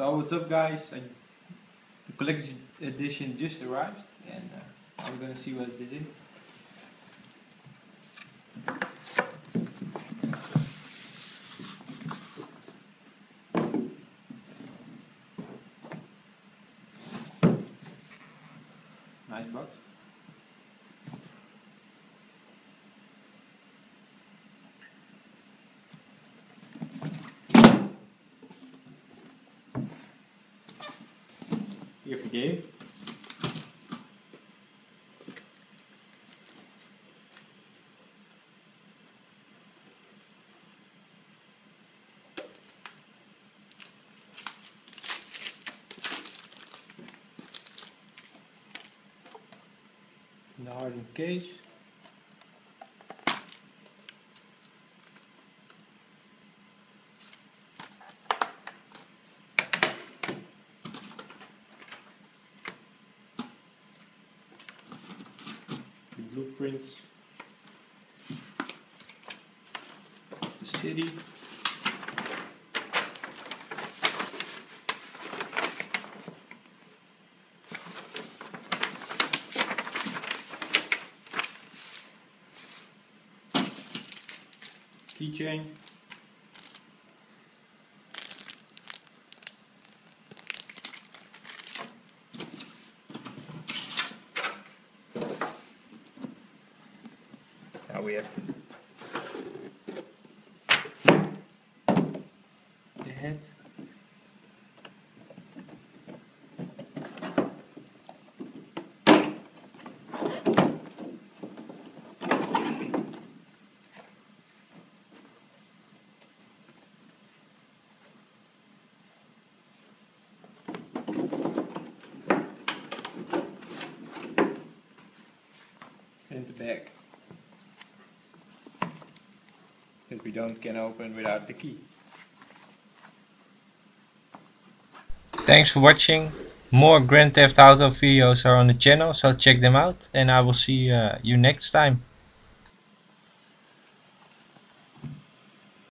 So what's up guys? I, the collector's edition just arrived and uh, I'm gonna see what it is in. Nice box. Here for the game. The hardened case. Blueprints. The city. keychain. Now we have the head. the back that we don't can open without the key. Thanks for watching. More Grand Theft Auto videos are on the channel, so check them out and I will see uh, you next time.